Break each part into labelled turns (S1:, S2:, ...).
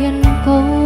S1: kadang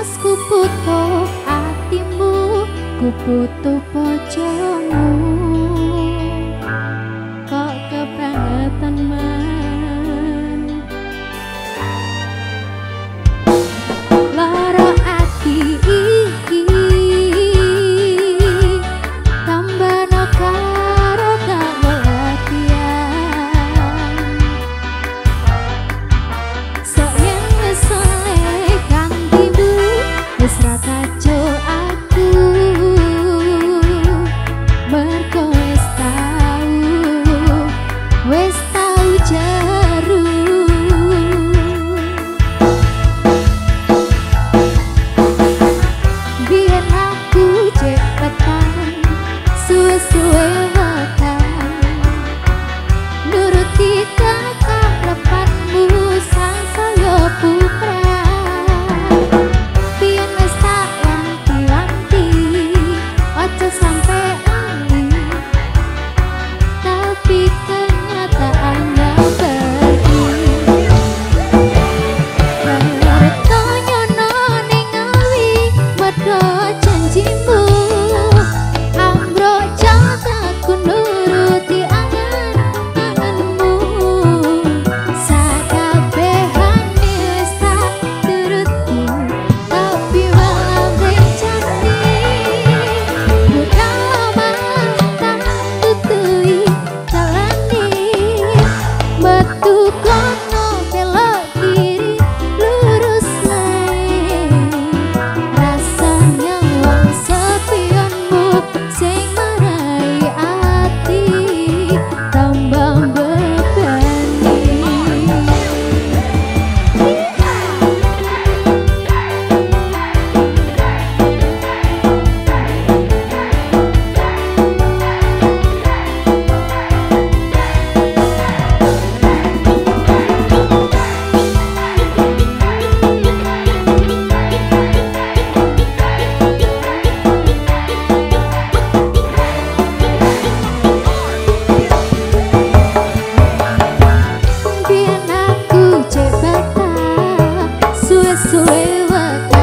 S1: mas ku putuh atimu ku putuh pojomu suwe waktu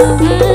S1: है